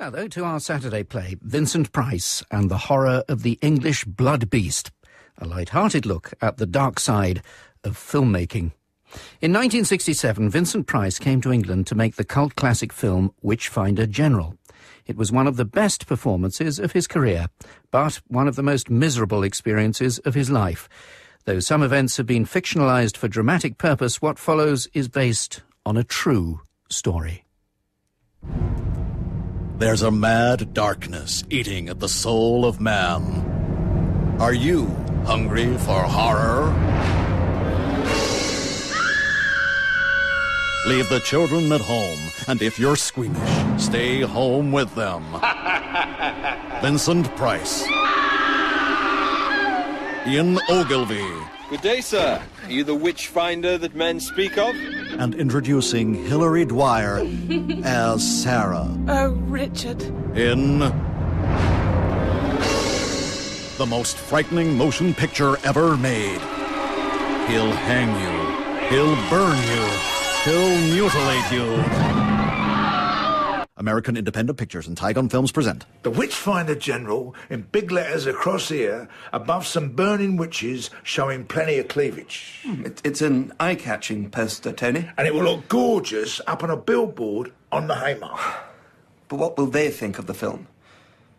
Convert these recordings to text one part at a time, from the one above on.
Now, though, to our Saturday play, Vincent Price and the Horror of the English Blood Beast, a light-hearted look at the dark side of filmmaking. In 1967, Vincent Price came to England to make the cult classic film Witchfinder General. It was one of the best performances of his career, but one of the most miserable experiences of his life. Though some events have been fictionalized for dramatic purpose, what follows is based on a true story. There's a mad darkness eating at the soul of man. Are you hungry for horror? Leave the children at home, and if you're squeamish, stay home with them. Vincent Price. Ian Ogilvy. Good day, sir. Are you the witch finder that men speak of? And introducing Hilary Dwyer as Sarah. Oh, Richard. In the most frightening motion picture ever made. He'll hang you. He'll burn you. He'll mutilate you. American Independent Pictures and Tigon Films present. The Witchfinder General in big letters across here, above some burning witches showing plenty of cleavage. Hmm, it, it's an eye-catching poster, Tony. And it will look gorgeous up on a billboard on the Haymarket. But what will they think of the film?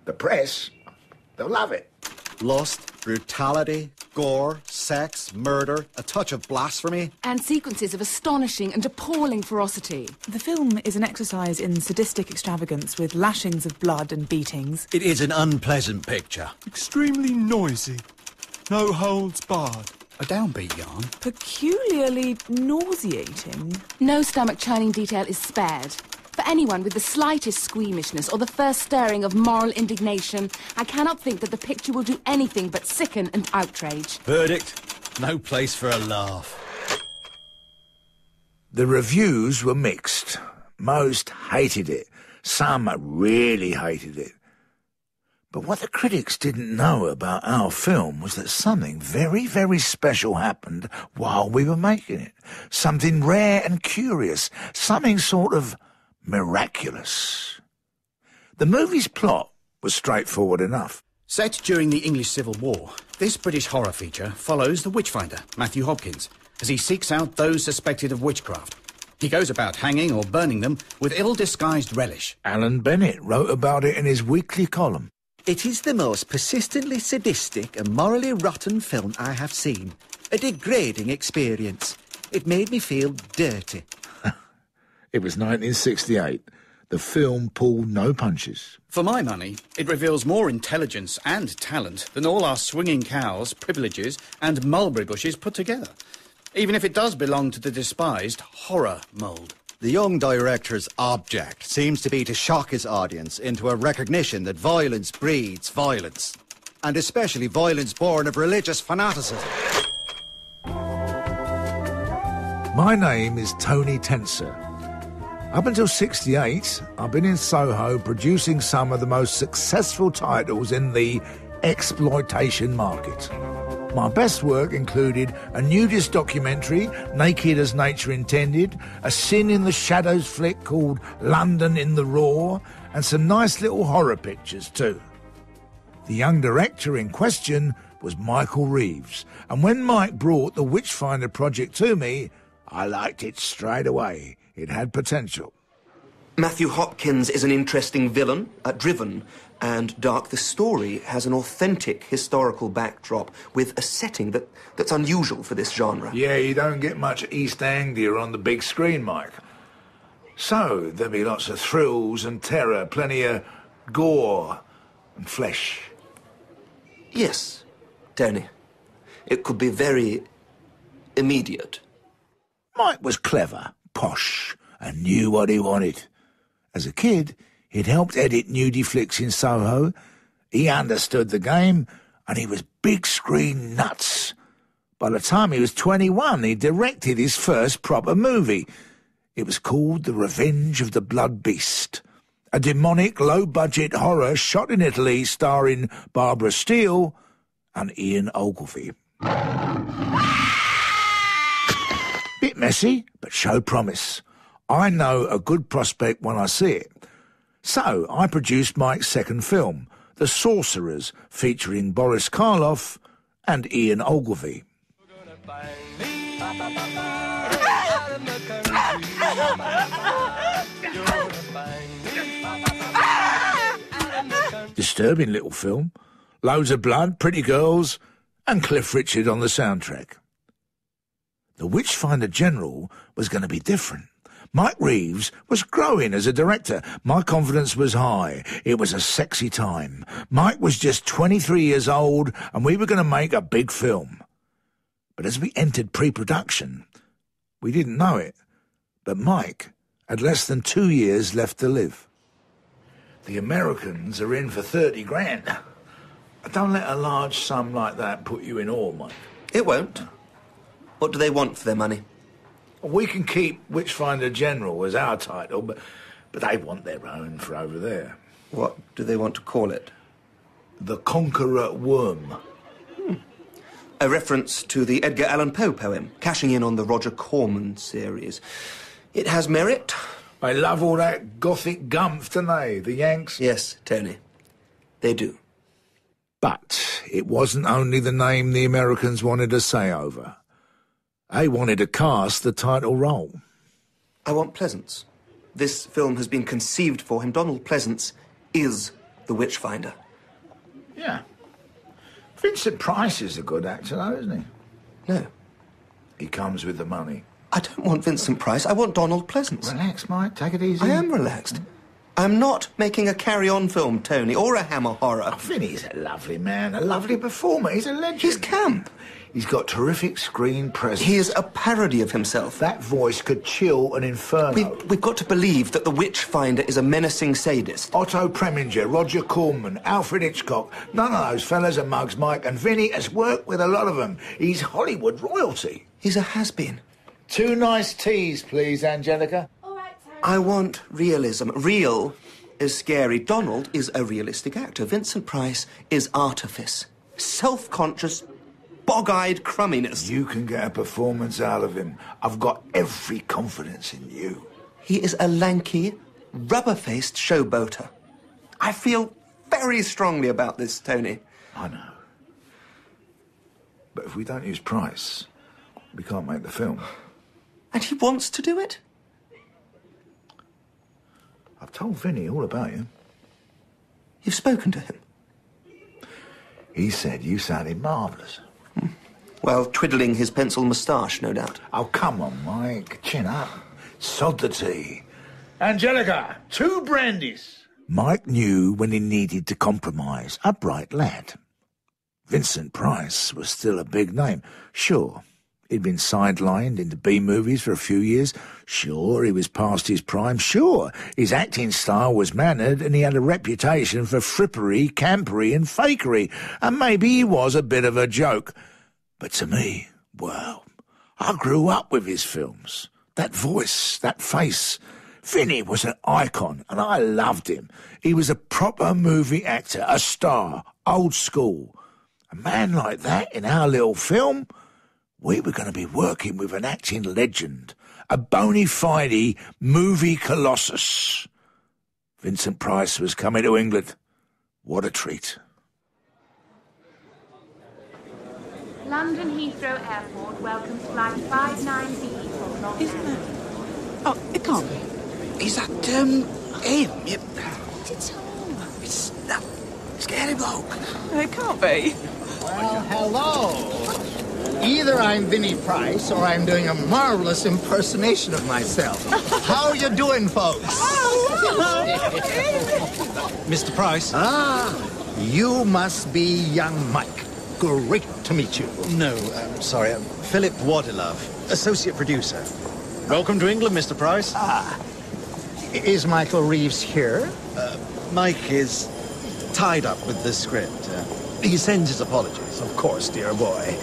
The press, they'll love it. Lust, brutality, gore, sex, murder, a touch of blasphemy. And sequences of astonishing and appalling ferocity. The film is an exercise in sadistic extravagance with lashings of blood and beatings. It is an unpleasant picture. Extremely noisy. No holds barred. A downbeat yarn. Peculiarly nauseating. No stomach churning detail is spared. For anyone with the slightest squeamishness or the first stirring of moral indignation, I cannot think that the picture will do anything but sicken and outrage. Verdict no place for a laugh. The reviews were mixed. Most hated it. Some really hated it. But what the critics didn't know about our film was that something very, very special happened while we were making it. Something rare and curious. Something sort of miraculous. The movie's plot was straightforward enough. Set during the English Civil War, this British horror feature follows the witchfinder, Matthew Hopkins, as he seeks out those suspected of witchcraft. He goes about hanging or burning them with ill-disguised relish. Alan Bennett wrote about it in his weekly column. It is the most persistently sadistic and morally rotten film I have seen. A degrading experience. It made me feel dirty. It was 1968. The film pulled no punches. For my money, it reveals more intelligence and talent than all our swinging cows, privileges, and mulberry bushes put together. Even if it does belong to the despised horror mould. The young director's object seems to be to shock his audience into a recognition that violence breeds violence, and especially violence born of religious fanaticism. My name is Tony Tenser. Up until 68, I've been in Soho producing some of the most successful titles in the exploitation market. My best work included a nudist documentary, Naked as Nature Intended, a Sin in the Shadows flick called London in the Raw, and some nice little horror pictures too. The young director in question was Michael Reeves, and when Mike brought the Witchfinder project to me, I liked it straight away. It had potential. Matthew Hopkins is an interesting villain, uh, driven and dark. The story has an authentic historical backdrop with a setting that, that's unusual for this genre. Yeah, you don't get much East Anglia on the big screen, Mike. So, there'll be lots of thrills and terror, plenty of gore and flesh. Yes, Tony. It could be very immediate. Mike was clever, posh, and knew what he wanted. As a kid, he'd helped edit nudie flicks in Soho. He understood the game, and he was big screen nuts. By the time he was 21, he directed his first proper movie. It was called The Revenge of the Blood Beast, a demonic, low-budget horror shot in Italy starring Barbara Steele and Ian Ogilvy. Bit messy, but show promise. I know a good prospect when I see it. So I produced Mike's second film, The Sorcerers, featuring Boris Karloff and Ian Ogilvy. Disturbing little film. Loads of blood, pretty girls, and Cliff Richard on the soundtrack. The Witchfinder General was going to be different. Mike Reeves was growing as a director. My confidence was high. It was a sexy time. Mike was just 23 years old, and we were going to make a big film. But as we entered pre-production, we didn't know it, but Mike had less than two years left to live. The Americans are in for 30 grand. Don't let a large sum like that put you in awe, Mike. It won't. What do they want for their money? We can keep Witchfinder General as our title, but, but they want their own for over there. What do they want to call it? The Conqueror Worm. Hmm. A reference to the Edgar Allan Poe poem, cashing in on the Roger Corman series. It has merit. They love all that gothic gumph, don't they, the Yanks? Yes, Tony. They do. But it wasn't only the name the Americans wanted to say over. They wanted to cast the title role. I want Pleasence. This film has been conceived for him. Donald Pleasence is the Witchfinder. Yeah. Vincent Price is a good actor, though, isn't he? No. He comes with the money. I don't want Vincent Price. I want Donald Pleasence. Relax, Mike. Take it easy. I am relaxed. I'm not making a carry-on film, Tony, or a hammer horror. Oh, Vinny's a lovely man, a lovely performer. He's a legend. He's camp. He's got terrific screen presence. He is a parody of himself. That voice could chill an inferno. We've, we've got to believe that the Witchfinder is a menacing sadist. Otto Preminger, Roger Corman, Alfred Hitchcock. None of those fellas are mugs, Mike, and Vinny has worked with a lot of them. He's Hollywood royalty. He's a has-been. Two nice teas, please, Angelica. I want realism. Real is scary. Donald is a realistic actor. Vincent Price is artifice. Self-conscious, bog-eyed crumminess. You can get a performance out of him. I've got every confidence in you. He is a lanky, rubber-faced showboater. I feel very strongly about this, Tony. I know. But if we don't use Price, we can't make the film. And he wants to do it? I've told Vinny all about you. You've spoken to him? He said you sounded marvellous. Well, twiddling his pencil moustache, no doubt. Oh, come on, Mike. Chin up. Sod the tea. Angelica, two brandies. Mike knew when he needed to compromise. A bright lad. Vincent Price was still a big name. Sure, He'd been sidelined into B movies for a few years. Sure, he was past his prime. Sure, his acting style was mannered and he had a reputation for frippery, campery, and fakery. And maybe he was a bit of a joke. But to me, well, I grew up with his films. That voice, that face. Vinny was an icon, and I loved him. He was a proper movie actor, a star, old school. A man like that in our little film? we were going to be working with an acting legend, a bona fide movie colossus. Vincent Price was coming to England. What a treat. London Heathrow Airport welcomes flight 59B from Long Isn't it? Oh, it can't be. Is that, um, him? Yep. It's It's that scary bloke. It can't be. Well, hello. Either I'm Vinnie Price or I'm doing a marvelous impersonation of myself. How are you doing, folks? Mr. Price? Ah, you must be young Mike. Great to meet you. No, I'm sorry. I'm Philip Waddilove, associate producer. Welcome to England, Mr. Price. Ah. Is Michael Reeves here? Uh, Mike is tied up with the script. Uh, he sends his apologies. Of course, dear boy.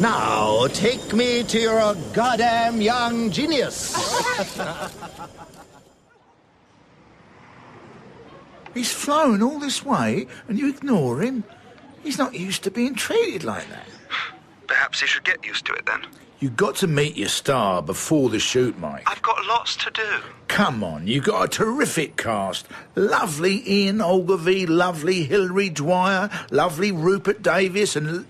Now, take me to your goddamn young genius. He's flown all this way, and you ignore him? He's not used to being treated like that. Perhaps he should get used to it then. You've got to meet your star before the shoot, Mike. I've got lots to do. Come on, you've got a terrific cast. Lovely Ian Ogilvy, lovely Hilary Dwyer, lovely Rupert Davies, and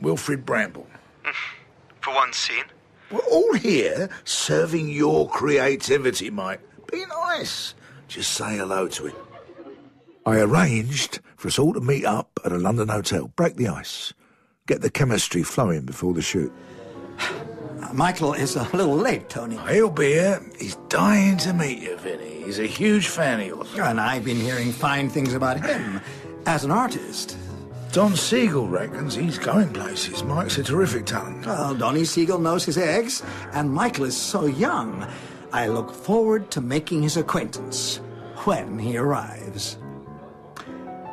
Wilfrid Brambell. For one scene. We're all here serving your creativity, Mike. Be nice. Just say hello to him. I arranged for us all to meet up at a London hotel, break the ice, get the chemistry flowing before the shoot. Michael is a little late, Tony. He'll be here. He's dying to meet you, Vinny. He's a huge fan of yours. And I've been hearing fine things about him as an artist. Don Siegel reckons he's going places. Mike's a terrific talent. Well, Donny Siegel knows his eggs, and Michael is so young. I look forward to making his acquaintance when he arrives.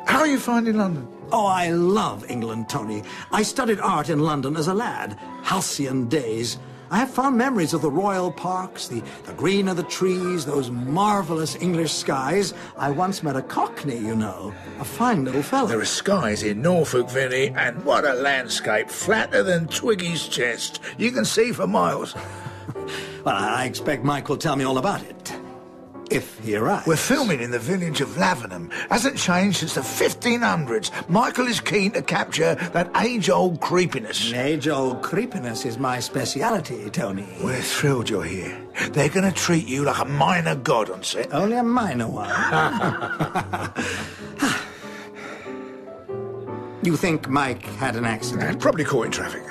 How are you finding London? Oh, I love England, Tony. I studied art in London as a lad. Halcyon days. I have fond memories of the royal parks, the, the green of the trees, those marvelous English skies. I once met a cockney, you know. A fine little fellow. There are skies in Norfolk, Vinny, and what a landscape. Flatter than Twiggy's chest. You can see for miles. Well, I expect Mike will tell me all about it. If he arrives. We're filming in the village of Lavenham. Hasn't changed since the 1500s. Michael is keen to capture that age-old creepiness. Age-old creepiness is my speciality, Tony. We're thrilled you're here. They're going to treat you like a minor god on set. Only a minor one. you think Mike had an accident? Probably caught in traffic.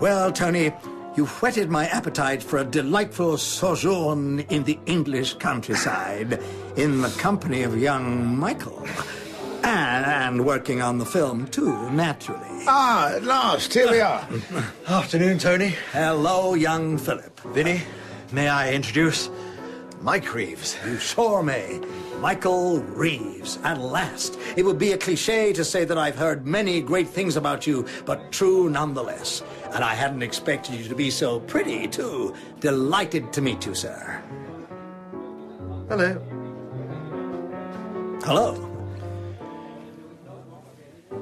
Well, Tony, you whetted my appetite for a delightful sojourn in the English countryside in the company of young Michael. And, and working on the film, too, naturally. Ah, at last, here we are. Afternoon, Tony. Hello, young Philip. Vinny, may I introduce Mike Reeves? You sure may. Michael Reeves, at last. It would be a cliche to say that I've heard many great things about you, but true nonetheless. And I hadn't expected you to be so pretty, too. Delighted to meet you, sir. Hello. Hello.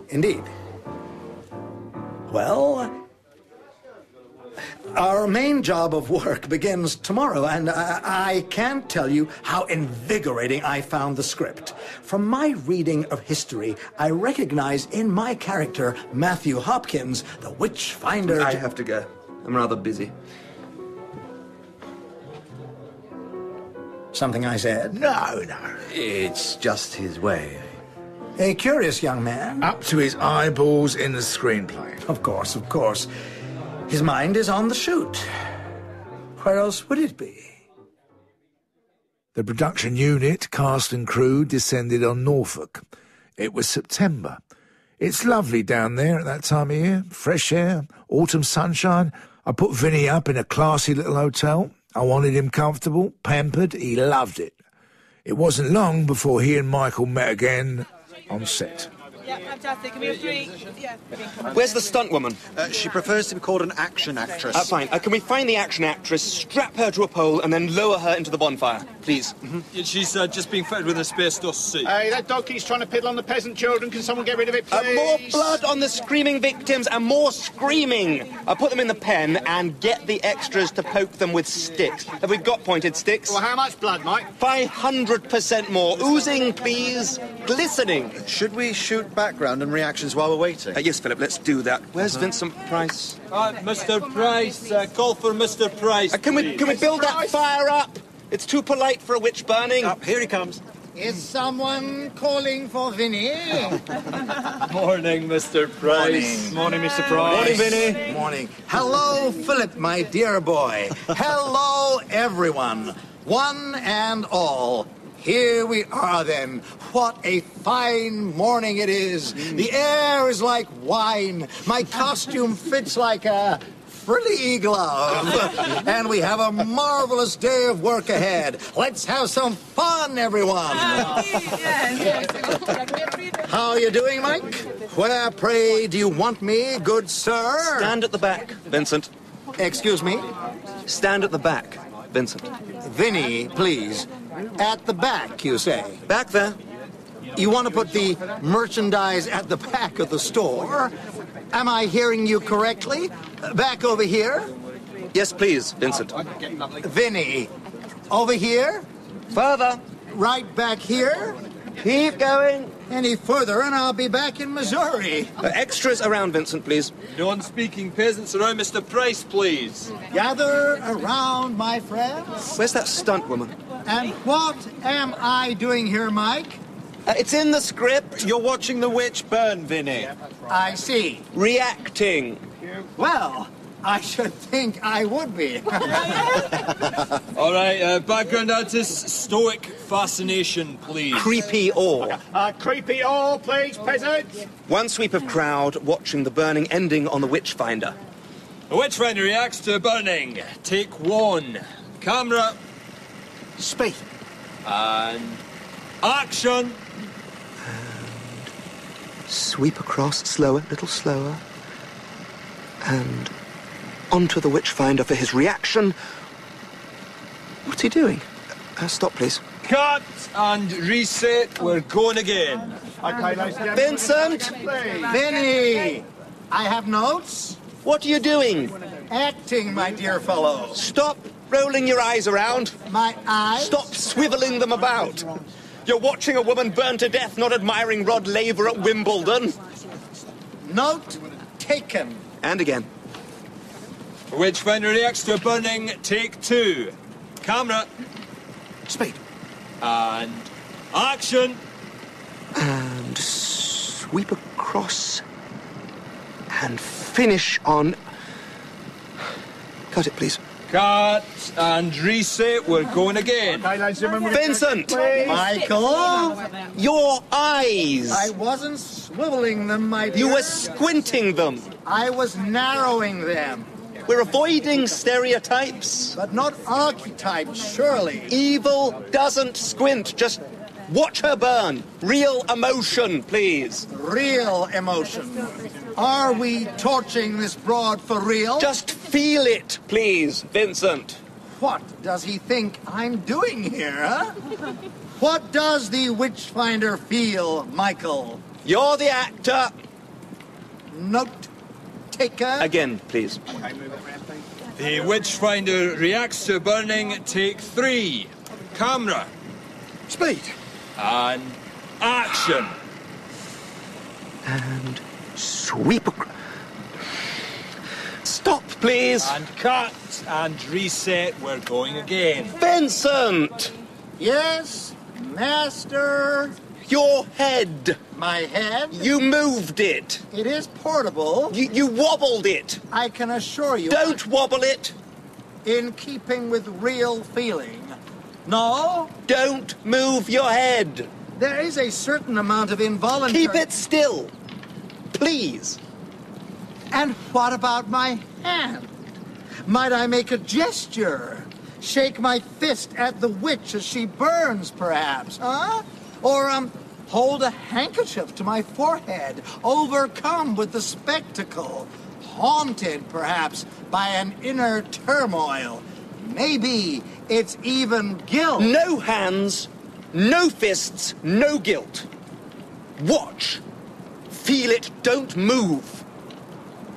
Indeed. Well, our main job of work begins tomorrow, and I, I can't tell you how invigorating I found the script. From my reading of history, I recognize in my character, Matthew Hopkins, the witch finder. I have to go. I'm rather busy. Something I said? No, no. It's just his way. A curious young man. Up to his eyeballs in the screenplay. Of course, of course. His mind is on the shoot. Where else would it be? The production unit, cast and crew, descended on Norfolk. It was September. It's lovely down there at that time of year. Fresh air, autumn sunshine. I put Vinny up in a classy little hotel. I wanted him comfortable, pampered. He loved it. It wasn't long before he and Michael met again on set. Yeah, fantastic. Can we have three? Yeah. Where's the stunt woman? Uh, she prefers to be called an action actress. Uh, fine. Uh, can we find the action actress, strap her to a pole, and then lower her into the bonfire, please? Yeah, she's uh, just being fed with an asbestos suit. Hey, that dog keeps trying to piddle on the peasant children. Can someone get rid of it, Uh, please? more blood on the screaming victims and more screaming. Uh, put them in the pen and get the extras to poke them with sticks. Have we got pointed sticks? Well, how much blood, Mike? 500% more. Oozing, please. Glistening. Should we shoot background and reactions while we're waiting? Uh, yes, Philip, let's do that. Where's Vincent Price? Uh, Mr. Price, uh, call for Mr. Price. Uh, can we can we build that fire up? It's too polite for a witch burning. Up, here he comes. Is someone calling for Vinny? Morning, Mr. Price. Morning, Mr. Price. Morning, Vinny. Morning. Hello, Philip, my dear boy. Hello, everyone. One and all. Here we are then. What a fine morning it is. Mm. The air is like wine. My costume fits like a frilly glove. and we have a marvelous day of work ahead. Let's have some fun, everyone. Ah, How are you doing, Mike? Where, pray, do you want me, good sir? Stand at the back, Vincent. Excuse me? Stand at the back, Vincent. Vinny, please. At the back, you say? Back there. you want to put the merchandise at the back of the store. Am I hearing you correctly? Back over here? Yes, please, Vincent. Vinny. Over here? Further. Right back here? Keep going. Any further, and I'll be back in Missouri. Uh, extras around, Vincent, please. Non-speaking peasants around Mr. Price, please. Gather around, my friends. Where's that stunt woman? And what am I doing here, Mike? Uh, it's in the script. You're watching the witch burn, Vinny. I see. Reacting. Well, I should think I would be. All right, uh, background artist, stoic fascination, please. Creepy awe. Uh, creepy all, please, peasants. One sweep of crowd watching the burning ending on the Witchfinder. The Witchfinder reacts to burning. Take one. Camera. Speed. And action. And Sweep across, slower, little slower. And onto the Witchfinder for his reaction. What's he doing? Uh, stop, please. Cut and reset. We're going again. Okay, ladies. Vincent! Vinny! I have notes. What are you doing? Acting, my dear fellow. Stop rolling your eyes around. My eyes? Stop swiveling them about. You're watching a woman burn to death, not admiring Rod Laver at Wimbledon. Note taken. And again. Witchfinder reacts to a burning. Take two. Camera. Speed. And action. And sweep across. And finish on. Cut it, please. Cut and reset. We're going again. Okay, ladies. Vincent! Michael? Your eyes! I wasn't swiveling them, my dear. You were squinting them. I was narrowing them. We're avoiding stereotypes. But not archetypes, surely. Evil doesn't squint. Just watch her burn. Real emotion, please. Real emotion. Are we torching this broad for real? Just feel it, please, Vincent. What does he think I'm doing here, huh? what does the Witchfinder feel, Michael? You're the actor. Note taker. Again, please. The Witchfinder reacts to burning. Take three. Camera. Speed. And action. And sweep across. Stop, please. And cut and reset. We're going again. Vincent! Yes, master. Your head. My head? You moved it. It is portable. You, you wobbled it. I can assure you. Don't wobble it. In keeping with real feeling. No? Don't move your head. There is a certain amount of involuntary. Keep it still. Please. And what about my hand? Might I make a gesture? Shake my fist at the witch as she burns, perhaps, huh? Or, um, hold a handkerchief to my forehead, overcome with the spectacle, haunted, perhaps, by an inner turmoil. Maybe it's even guilt. No hands, no fists, no guilt. Watch. Feel it, don't move.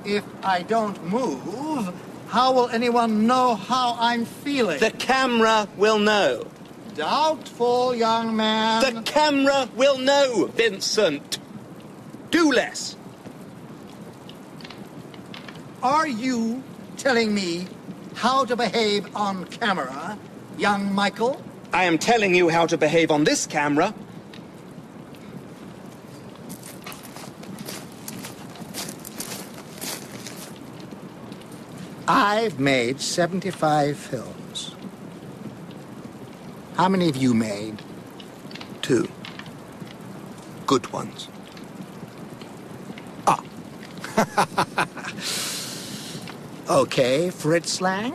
If I don't move, how will anyone know how I'm feeling? The camera will know. Doubtful, young man. The camera will know, Vincent. Do less. Are you telling me how to behave on camera, young Michael? I am telling you how to behave on this camera. I've made 75 films. How many have you made? Two. Good ones. Ah. okay, Fritz Lang.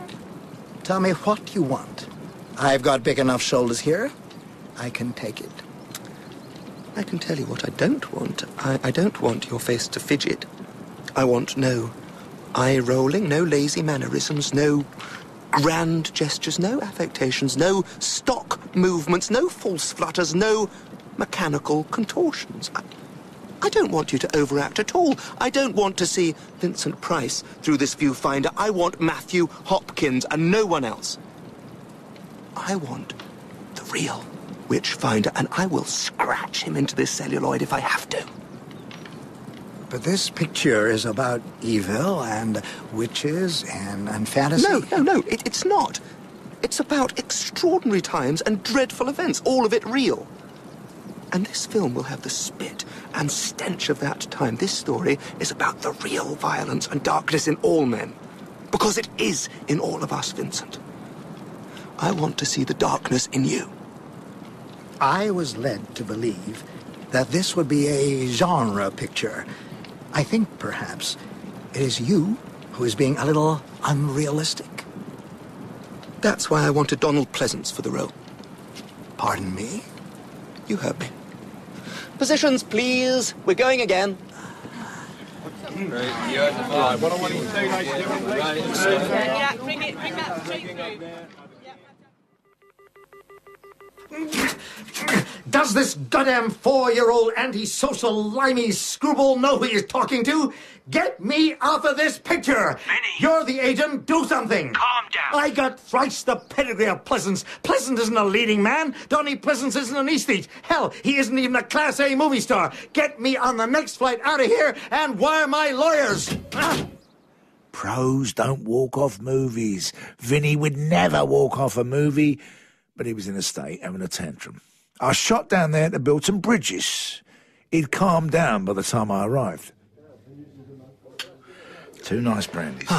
Tell me what you want. I've got big enough shoulders here. I can take it. I can tell you what I don't want. I, I don't want your face to fidget. I want no eye rolling, no lazy mannerisms, no grand gestures, no affectations, no stock movements, no false flutters, no mechanical contortions. I, I don't want you to overact at all. I don't want to see Vincent Price through this viewfinder. I want Matthew Hopkins and no one else. I want the real Witchfinder, and I will scratch him into this celluloid if I have to. But this picture is about evil and witches and, and fantasy. No, no, no, it, it's not. It's about extraordinary times and dreadful events, all of it real. And this film will have the spit and stench of that time. This story is about the real violence and darkness in all men. Because it is in all of us, Vincent. I want to see the darkness in you. I was led to believe that this would be a genre picture. I think perhaps it is you who is being a little unrealistic. That's why I wanted Donald Pleasence for the role. Pardon me? You heard me. Positions, please. We're going again. Right, what I want you to do, ladies and gentlemen, please. Yeah, bring it, bring that Does this goddamn four-year-old antisocial limey screwball know who he's talking to? Get me off of this picture! Vinny! You're the agent, do something! Calm down! I got thrice the pedigree of Pleasence. Pleasence isn't a leading man. Donny Pleasence isn't an aesthete. Hell, he isn't even a Class A movie star. Get me on the next flight out of here and wire my lawyers! Ah! Pros don't walk off movies. Vinny would never walk off a movie, but he was in a state having a tantrum. I shot down there to build some bridges. He'd calmed down by the time I arrived. Two nice brandies.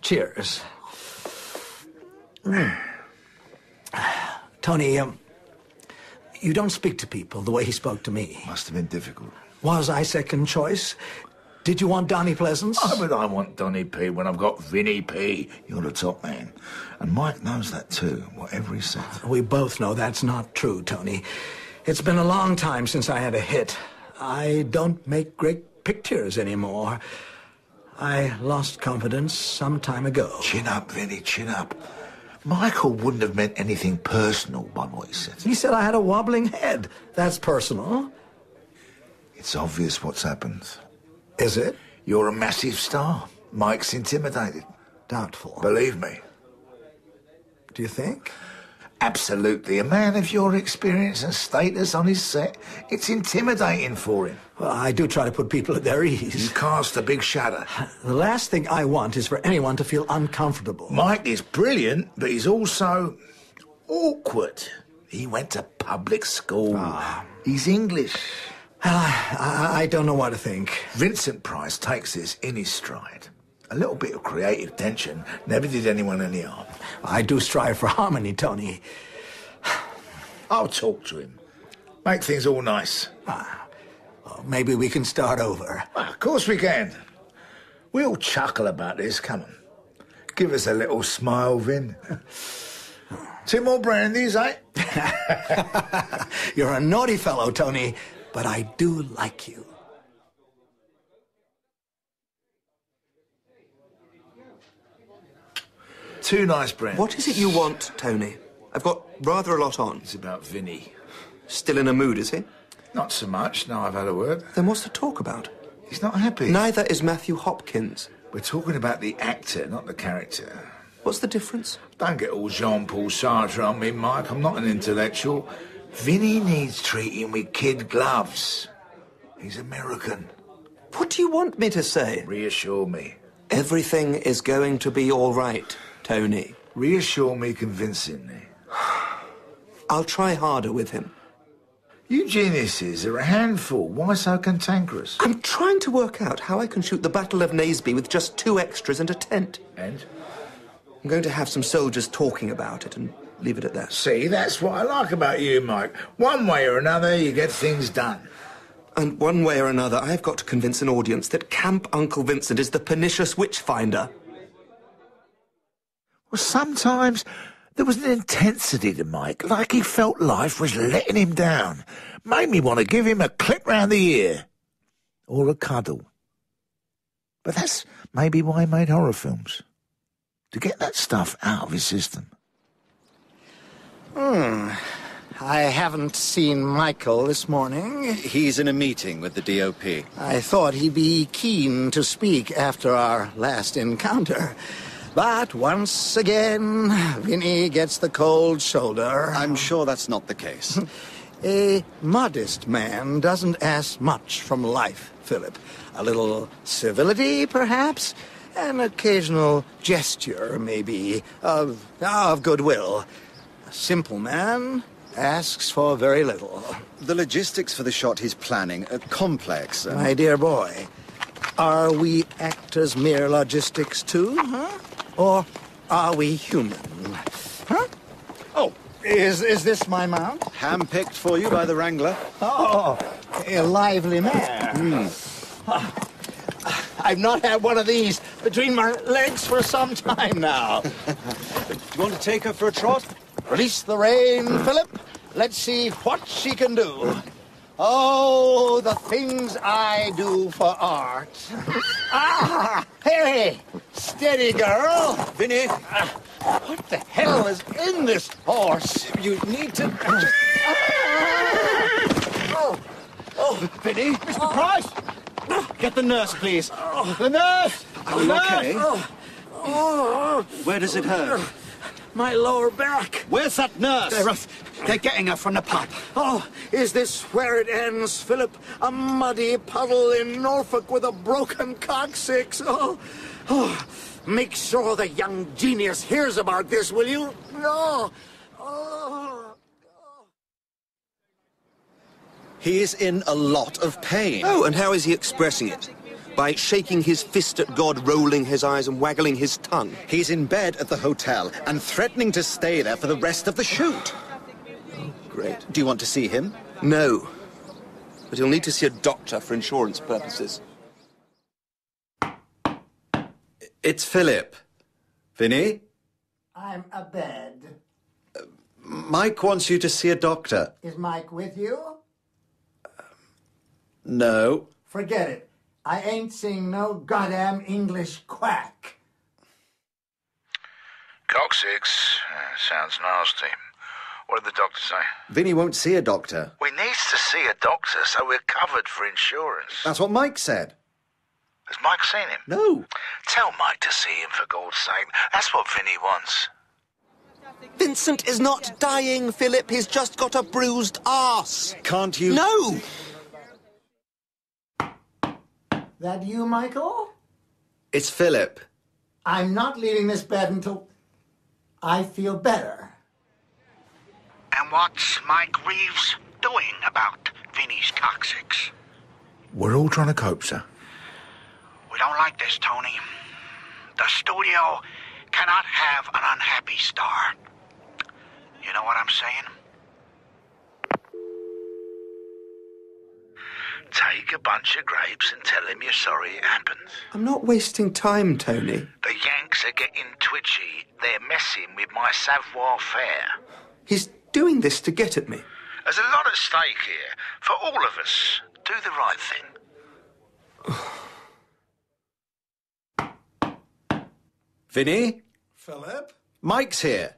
Cheers. Tony, um, you don't speak to people the way he spoke to me. Must have been difficult. Was I second choice? Did you want Donny Pleasance? Oh, but I want Donny P when I've got Vinny P? You're the top man. And Mike knows that too, whatever he said. We both know that's not true, Tony. It's been a long time since I had a hit. I don't make great pictures anymore. I lost confidence some time ago. Chin up, Vinny, chin up. Michael wouldn't have meant anything personal by what he said. He said I had a wobbling head. That's personal. It's obvious what's happened. Is it? You're a massive star. Mike's intimidated. Doubtful. Believe me. Do you think? Absolutely. A man of your experience and status on his set, it's intimidating for him. Well, I do try to put people at their ease. You cast a big shadow. The last thing I want is for anyone to feel uncomfortable. Mike is brilliant, but he's also awkward. He went to public school. Ah. He's English. I, I, I don't know what to think. Vincent Price takes this in his stride. A little bit of creative tension never did anyone any harm. I do strive for harmony, Tony. I'll talk to him. Make things all nice. Well, maybe we can start over. Well, of course we can. We'll chuckle about this, come on. Give us a little smile, Vin. Two more brandies, eh? You're a naughty fellow, Tony, but I do like you. Two nice brandies. What is it you want, Tony? I've got rather a lot on. It's about Vinny. Still in a mood, is he? Not so much, now I've had a word. Then what's to talk about? He's not happy. Neither is Matthew Hopkins. We're talking about the actor, not the character. What's the difference? Don't get all Jean Paul Sartre on me, Mike. I'm not an intellectual. Vinny needs treating with kid gloves. He's American. What do you want me to say? Reassure me. Everything is going to be all right, Tony. Reassure me convincingly. I'll try harder with him. You geniuses are a handful. Why so cantankerous? I'm trying to work out how I can shoot the Battle of Naseby with just two extras and a tent. And? I'm going to have some soldiers talking about it and leave it at that. See, that's what I like about you, Mike. One way or another, you get things done. And one way or another, I've got to convince an audience that Camp Uncle Vincent is the pernicious witch finder. Well, sometimes there was an intensity to Mike, like he felt life was letting him down. Made me want to give him a clip round the ear. Or a cuddle. But that's maybe why he made horror films. To get that stuff out of his system. Hmm. I haven't seen Michael this morning. He's in a meeting with the DOP. I thought he'd be keen to speak after our last encounter. But once again, Vinny gets the cold shoulder. I'm sure that's not the case. A modest man doesn't ask much from life, Philip. A little civility, perhaps? An occasional gesture, maybe, of, of goodwill. Simple man asks for very little. The logistics for the shot he's planning are complex. and- My dear boy, are we actors mere logistics too, huh? Or are we human? Huh? Oh, is, is this my mount? Handpicked for you by the Wrangler. Oh, a lively mare. Hmm. Ah, I've not had one of these between my legs for some time now. you want to take her for a trot? Release the rein, Philip. Let's see what she can do. Oh, the things I do for art. ah, hey, steady, girl. Vinny. what the hell is in this horse? You need to. oh, oh, Vinny. Mr. Price. Get the nurse, please. The nurse. The nurse. okay? Oh, Where does it hurt? My lower back. Where's that nurse? They're, they're getting her from the pub. Oh, is this where it ends, Philip? A muddy puddle in Norfolk with a broken coccyx. Oh, oh, make sure the young genius hears about this, will you? No. Oh. He is in a lot of pain. Oh, and how is he expressing it? By shaking his fist at God, rolling his eyes, and waggling his tongue. He's in bed at the hotel and threatening to stay there for the rest of the shoot. Great. Do you want to see him? No. But he'll need to see a doctor for insurance purposes. It's Philip. Vinny? I'm abed. Mike wants you to see a doctor. Is Mike with you? No. Forget it. I ain't seeing no goddamn English quack. Coccyx. Uh, sounds nasty. What did the doctor say? Vinny won't see a doctor. We needs to see a doctor so we're covered for insurance. That's what Mike said. Has Mike seen him? No. Tell Mike to see him for God's sake. That's what Vinny wants. Vincent is not dying, Philip. He's just got a bruised arse. Can't you? No! That you, Michael? It's Philip. I'm not leaving this bed until I feel better. And what's Mike Reeves doing about Vinny's coccyx? We're all trying to cope, sir. We don't like this, Tony. The studio cannot have an unhappy star. You know what I'm saying? Take a bunch of grapes and tell him you're sorry it happened. I'm not wasting time, Tony. The Yanks are getting twitchy. They're messing with my savoir faire. He's doing this to get at me. There's a lot at stake here. For all of us, do the right thing. Vinny? Philip? Mike's here.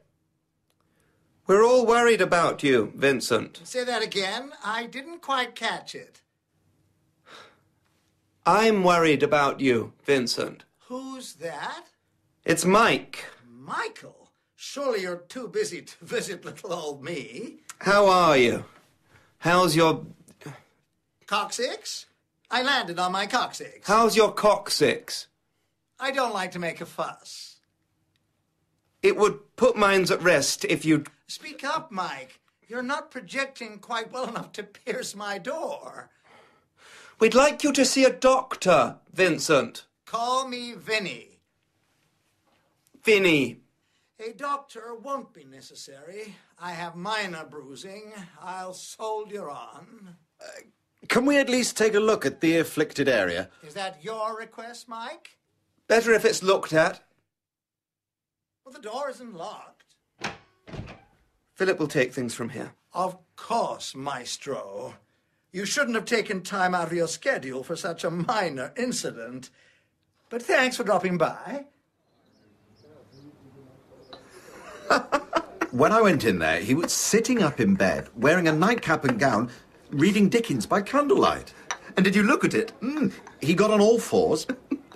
We're all worried about you, Vincent. Say that again. I didn't quite catch it. I'm worried about you, Vincent. Who's that? It's Mike. Michael? Surely you're too busy to visit little old me. How are you? How's your. Coccyx? I landed on my coccyx. How's your coccyx? I don't like to make a fuss. It would put minds at rest if you'd. Speak up, Mike. You're not projecting quite well enough to pierce my door. We'd like you to see a doctor, Vincent. Call me Vinny. Vinny. A doctor won't be necessary. I have minor bruising. I'll soldier on. Uh, can we at least take a look at the afflicted area? Is that your request, Mike? Better if it's looked at. Well, the door isn't locked. Philip will take things from here. Of course, Maestro. You shouldn't have taken time out of your schedule for such a minor incident. But thanks for dropping by. When I went in there, he was sitting up in bed, wearing a nightcap and gown, reading Dickens by candlelight. And did you look at it? Mm. He got on all fours.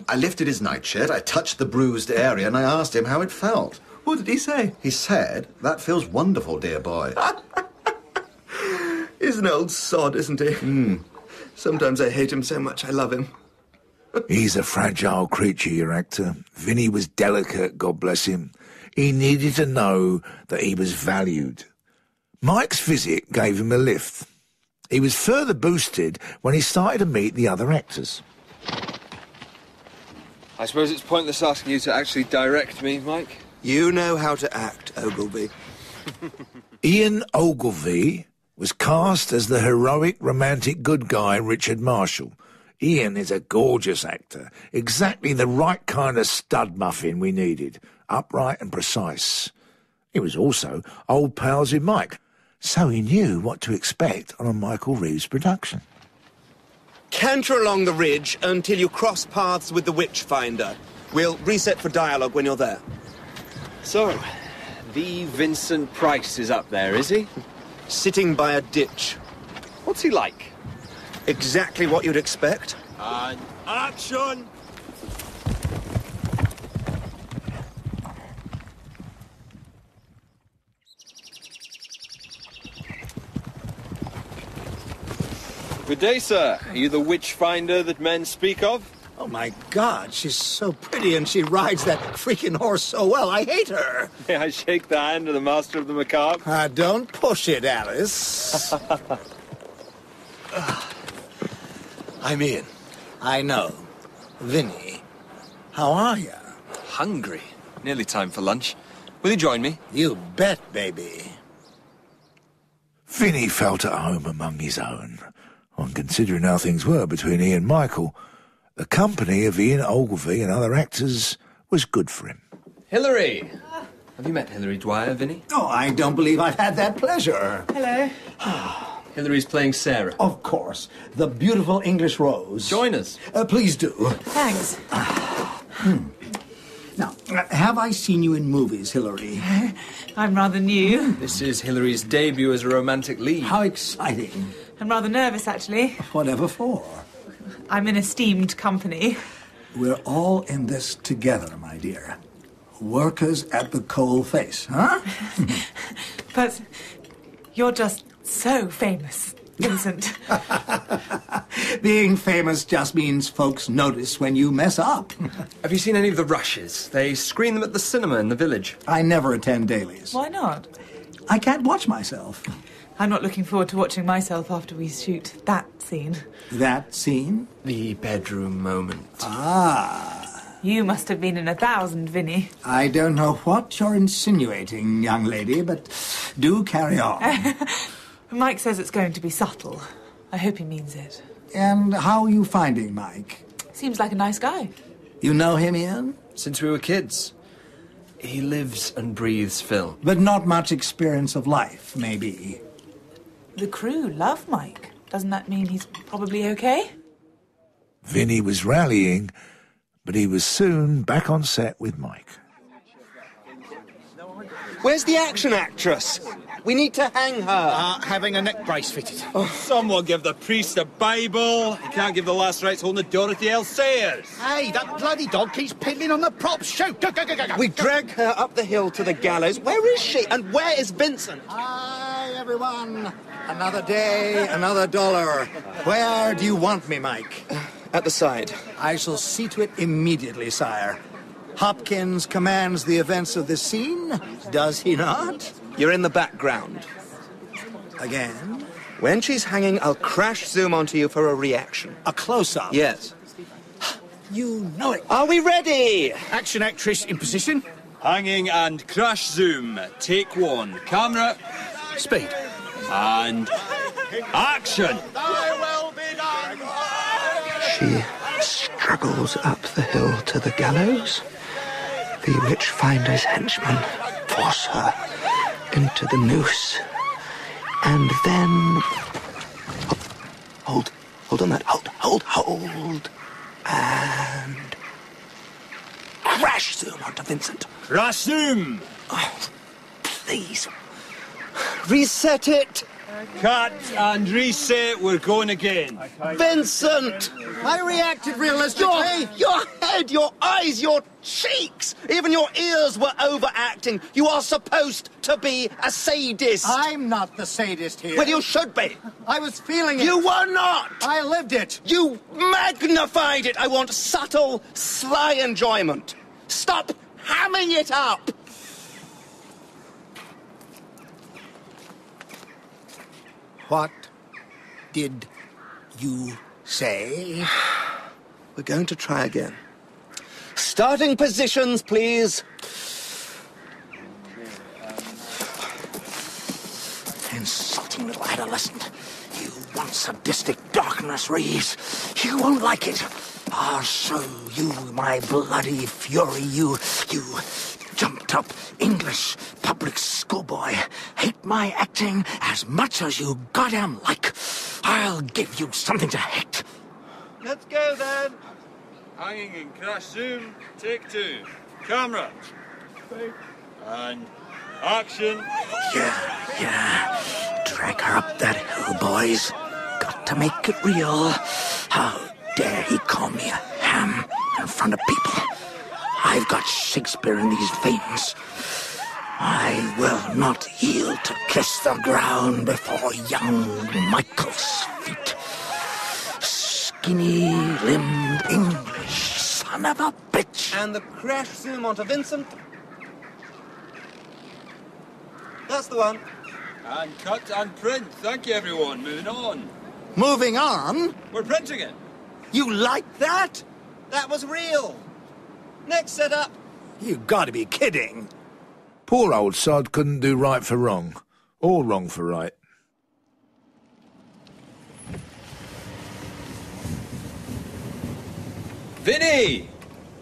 I lifted his nightshirt, I touched the bruised area, and I asked him how it felt. What did he say? He said, That feels wonderful, dear boy. He's an old sod, isn't he? Mm. Sometimes I hate him so much I love him. He's a fragile creature, your actor. Vinny was delicate, God bless him. He needed to know that he was valued. Mike's visit gave him a lift. He was further boosted when he started to meet the other actors. I suppose it's pointless asking you to actually direct me, Mike. You know how to act, Ogilvy. Ian Ogilvy was cast as the heroic romantic good guy Richard Marshall. Ian is a gorgeous actor, exactly the right kind of stud muffin we needed, upright and precise. He was also old pals with Mike, so he knew what to expect on a Michael Reeves production. Canter along the ridge until you cross paths with the Witchfinder. We'll reset for dialogue when you're there. So, the Vincent Price is up there, is he? Sitting by a ditch. What's he like? Exactly what you'd expect. And action! Good day, sir. Are you the witch finder that men speak of? Oh my god, she's so pretty and she rides that freaking horse so well. I hate her. May I shake the hand of the master of the macabre? Uh, don't push it, Alice. I'm Ian. I know. Vinny. How are you? Hungry. Nearly time for lunch. Will you join me? You bet, baby. Vinny felt at home among his own. On considering how things were between he and Michael, the company of Ian Ogilvy and other actors was good for him. Hilary! Have you met Hilary Dwyer, Vinny? Oh, I don't believe I've had that pleasure. Hello. Hilary's playing Sarah. Of course. The beautiful English Rose. Join us. Uh, please do. Thanks. Hmm. Now, have I seen you in movies, Hilary? I'm rather new. This is Hilary's debut as a romantic lead. How exciting. I'm rather nervous, actually. Whatever for? I'm in esteemed company. We're all in this together, my dear. Workers at the coal face, huh? But you're just so famous, Vincent. Being famous just means folks notice when you mess up. Have you seen any of the rushes? They screen them at the cinema in the village. I never attend dailies. Why not? I can't watch myself. I'm not looking forward to watching myself after we shoot that scene. That scene? The bedroom moment. Ah. You must have been in a thousand, Vinny. I don't know what you're insinuating, young lady, but do carry on. Mike says it's going to be subtle. I hope he means it. and how are you finding Mike? Seems like a nice guy. You know him, Ian? Since we were kids. He lives and breathes film. But not much experience of life, maybe. The crew love Mike. Doesn't that mean he's probably okay? Vinny was rallying, but he was soon back on set with Mike. Where's the action actress? We need to hang her. Uh, having a neck brace fitted. Oh, someone give the priest a Bible. He can't give the last rites holding the Dorothy L. Sayers. Hey, that bloody dog keeps piddling on the props. Shoot! Go, go, go, go, go. We drag her up the hill to the gallows. Where is she? And where is Vincent? Hi, everyone. Another day, another dollar. Where do you want me, Mike? At the side. I shall see to it immediately, sire. Hopkins commands the events of this scene, does he not? You're in the background. Again? When she's hanging, I'll crash zoom onto you for a reaction. A close up? Yes. You know it. Are we ready? Action actress in position. Hanging and crash zoom. Take one. Camera. Speed. And action. She struggles up the hill to the gallows. The witch finder's henchmen force her into the noose. And then. Hold, hold on that. Hold, hold, hold. And. Crash zoom onto Vincent. Crash oh, zoom. Please. Reset it. Cut and reset. We're going again. Vincent! I reacted realistically. Your, your head, your eyes, your cheeks, even your ears were overacting. You are supposed to be a sadist. I'm not the sadist here. Well, you should be. I was feeling it. You were not. I lived it. You magnified it. I want subtle, sly enjoyment. Stop hamming it up. What did you say? We're going to try again. Starting positions, please. Insulting little adolescent. You want sadistic darkness, Reeves. You won't like it. Ah, I'll show you my bloody fury. You, you jumped up English public schoolboy. Hate my acting as much as you goddamn like. I'll give you something to hate. Let's go then. Hanging in crash zoom. Take two. Camera. And action. Yeah, yeah. Drag her up that hill, boys. Got to make it real. How dare he call me a ham in front of people? I've got Shakespeare in these veins. I will not yield to kiss the ground before young Michael's feet. Skinny limbed English son of a bitch. And the crash zoom onto Vincent. That's the one. And cut and print. Thank you, everyone. Moving on. Moving on? We're printing it. You like that? That was real. Next setup. You gotta be kidding. Poor old sod couldn't do right for wrong, or wrong for right. Vinny!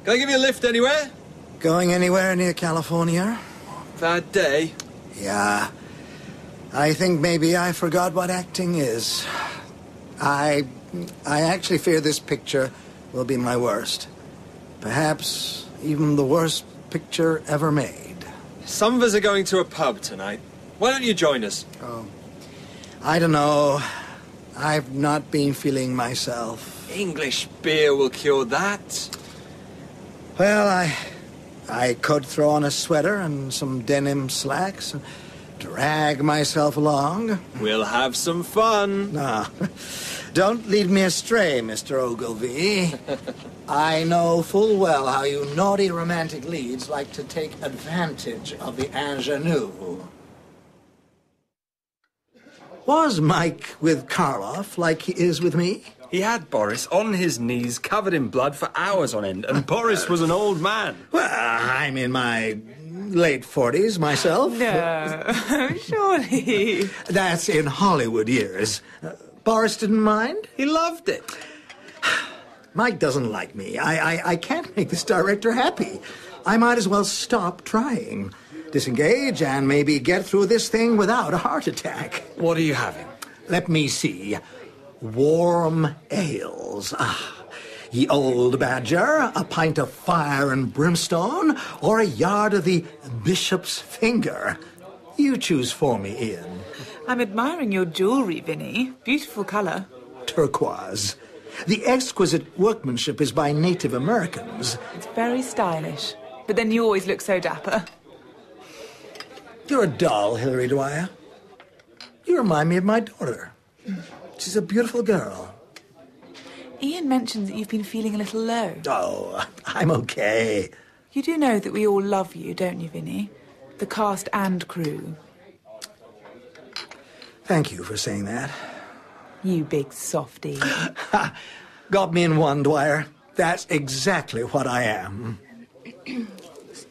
Can I give you a lift anywhere? Going anywhere near California? Bad day. Yeah. I think maybe I forgot what acting is. I. I actually fear this picture will be my worst. Perhaps even the worst picture ever made. Some of us are going to a pub tonight. Why don't you join us? Oh. I don't know. I've not been feeling myself. English beer will cure that. Well, I. I could throw on a sweater and some denim slacks and drag myself along. We'll have some fun. Nah. Don't lead me astray, Mr. Ogilvy. I know full well how you naughty romantic leads like to take advantage of the ingenue. Was Mike with Karloff like he is with me? He had Boris on his knees, covered in blood for hours on end, and Boris was an old man. Well, I'm in my late 40s myself. No, surely. That's in Hollywood years. Uh, Boris didn't mind? He loved it. Mike doesn't like me. I, I, I can't make this director happy. I might as well stop trying. Disengage and maybe get through this thing without a heart attack. What are you having? Let me see. Warm ales. Ah. Ye old badger, a pint of fire and brimstone, or a yard of the bishop's finger. You choose for me, Ian. I'm admiring your jewellery, Vinny. Beautiful colour. Turquoise. The exquisite workmanship is by Native Americans. It's very stylish. But then you always look so dapper. You're a doll, Hilary Dwyer. You remind me of my daughter. She's a beautiful girl. Ian mentioned that you've been feeling a little low. Oh, I'm okay. You do know that we all love you, don't you, Vinny? The cast and crew. Thank you for saying that. You big softy. Got me in one, Dwyer. That's exactly what I am.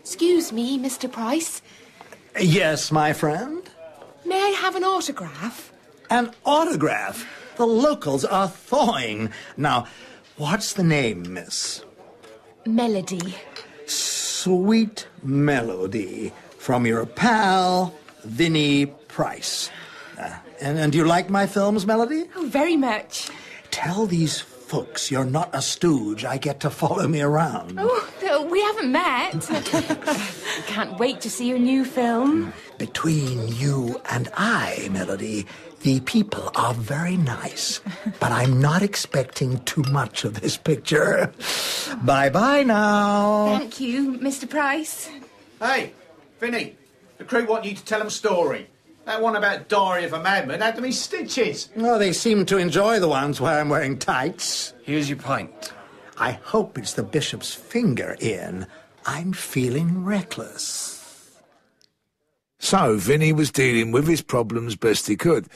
Excuse me, Mr. Price. Yes, my friend? May I have an autograph? An autograph? The locals are thawing. Now, what's the name, miss? Melody. Sweet Melody. From your pal, Vinnie Price. And, and do you like my films, Melody? Oh, very much. Tell these folks you're not a stooge. I get to follow me around. Oh, we haven't met. Can't wait to see your new film. Between you and I, Melody, the people are very nice. But I'm not expecting too much of this picture. Bye bye now. Thank you, Mr. Price. Hey, Vinny, the crew want you to tell them a story. That one about Diary of a Madman had me stitches. Oh, they seem to enjoy the ones where I'm wearing tights. Here's your pint. I hope it's the bishop's finger, Ian. I'm feeling reckless. So Vinny was dealing with his problems best he could.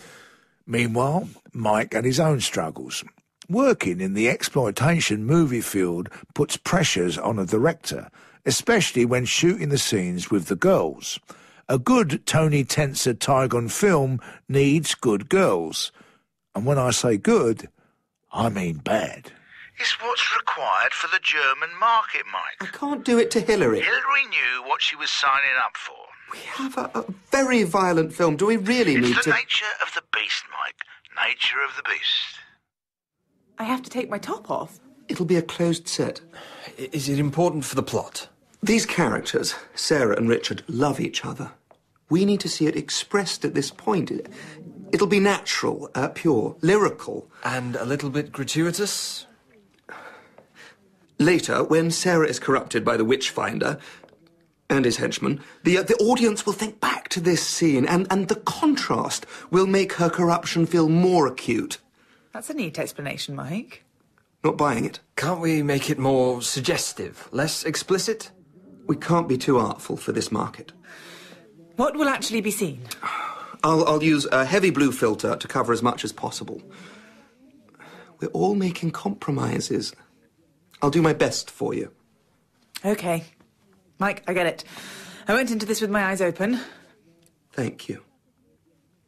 Meanwhile, Mike had his own struggles. Working in the exploitation movie field puts pressures on a director, especially when shooting the scenes with the girls. A good Tony Tenser Tigon film needs good girls. And when I say good, I mean bad. It's what's required for the German market, Mike. I can't do it to Hilary. Hilary knew what she was signing up for. We have a, a very violent film. Do we really it's need the nature of the beast, Mike. Nature of the beast. I have to take my top off. It'll be a closed set. Is it important for the plot? These characters, Sarah and Richard, love each other. We need to see it expressed at this point. It- It'll be natural, uh, pure, lyrical. And a little bit gratuitous? Later, when Sarah is corrupted by the Witchfinder and his henchmen, the, uh, the audience will think back to this scene, and, and the contrast will make her corruption feel more acute. That's a neat explanation, Mike. Not buying it. Can't we make it more suggestive, less explicit? We can't be too artful for this market. What will actually be seen? I'll, I'll use a heavy blue filter to cover as much as possible. We're all making compromises. I'll do my best for you. Okay. Mike, I get it. I went into this with my eyes open. Thank you.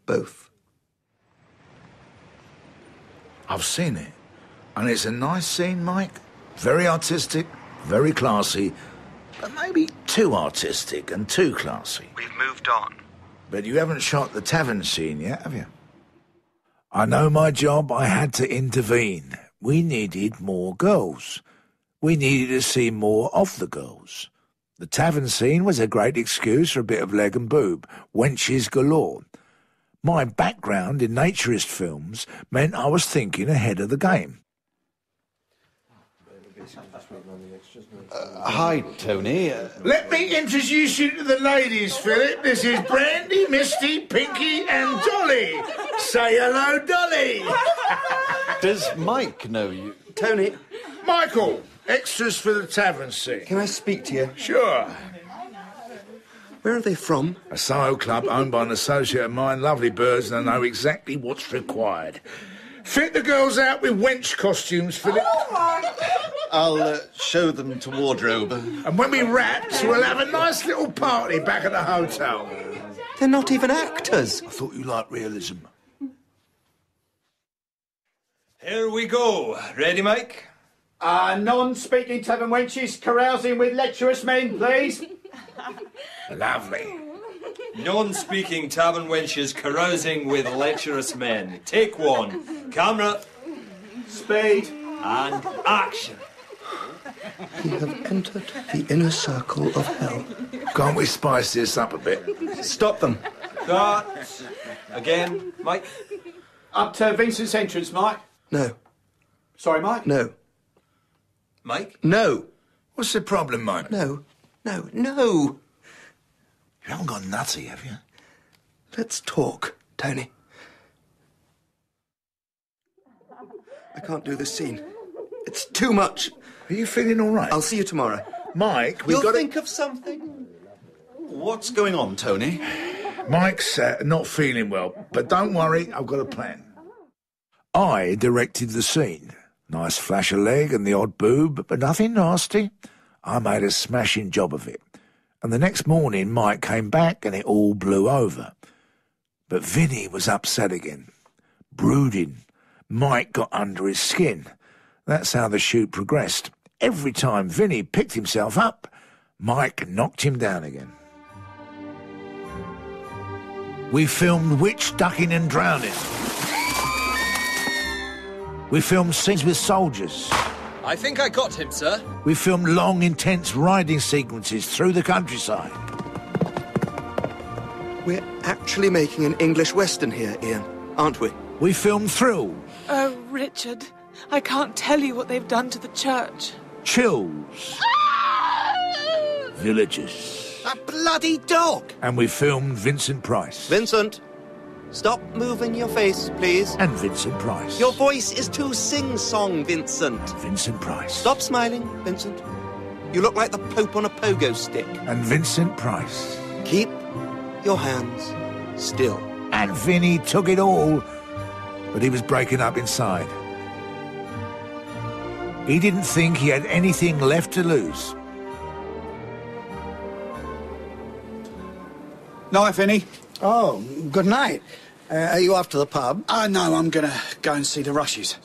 Both. I've seen it. And it's a nice scene, Mike. Very artistic, very classy, but maybe too artistic and too classy. We've moved on. But you haven't shot the tavern scene yet, have you? I know my job. I had to intervene. We needed more girls. We needed to see more of the girls. The tavern scene was a great excuse for a bit of leg and boob, wenches galore. My background in naturist films meant I was thinking ahead of the game. Uh, hi, Tony. Uh, Let me introduce you to the ladies, Philip. This is Brandy, Misty, Pinky, and Dolly. Say hello, Dolly. does Mike know you? Tony, Michael, extras for the tavern scene. can I speak to you? Sure. Where are they from? A Soho club owned by an associate of mine, lovely birds, and I know exactly what's required. Fit the girls out with wench costumes, Philip. I'll uh, show them to wardrobe. And when we wrap, we'll have a nice little party back at the hotel. They're not even actors. I thought you liked realism. Here we go. Ready, Mike? Uh, non-speaking tavern wenches carousing with lecherous men, please. Lovely. Non-speaking tavern wenches carousing with lecherous men. Take one. Camera. spade, And action. We have entered the inner circle of hell. Can't we spice this up a bit? Stop them. Cut. Again, Mike. Up to Vincent's entrance, Mike. No. Sorry, Mike. No. Mike? No. What's the problem, Mike? No. No. No. You haven't gone nutty, have you? Let's talk, Tony. I can't do this scene. It's too much. Are you feeling all right? I'll see you tomorrow. Mike, we've You'll got think of something. What's going on, Tony? Mike's uh, not feeling well, but don't worry, I've got a plan. I directed the scene. Nice flash of leg and the odd boob, but nothing nasty. I made a smashing job of it. And the next morning, Mike came back and it all blew over. But Vinny was upset again, brooding. Mike got under his skin. That's how the shoot progressed. Every time Vinny picked himself up, Mike knocked him down again. We filmed Witch Ducking and Drowning. We filmed scenes with soldiers. I think I got him, sir. We filmed long, intense riding sequences through the countryside. We're actually making an English Western here, Ian, aren't we? We filmed thrill, Oh, Richard, I can't tell you what they've done to the church. chills, ah! villages. A bloody dog! And we filmed Vincent Price. Vincent, stop moving your face, please. And Vincent Price. Your voice is too sing-song, Vincent. Vincent Price. Stop smiling, Vincent. You look like the Pope on a pogo stick. And Vincent Price. Keep your hands still. And Vinny took it all, but he was breaking up inside. He didn't think he had anything left to lose. Night, Vinny. Oh, good night. Uh, are you off to the pub? Uh, no, I'm gonna go and see the rushes.